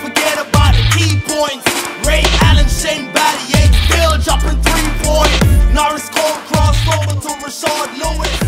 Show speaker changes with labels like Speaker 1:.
Speaker 1: forget about the key points. Ray Allen, Shane Battier, Bill dropping three points. Norris Cole crossed over to Rashard Lewis.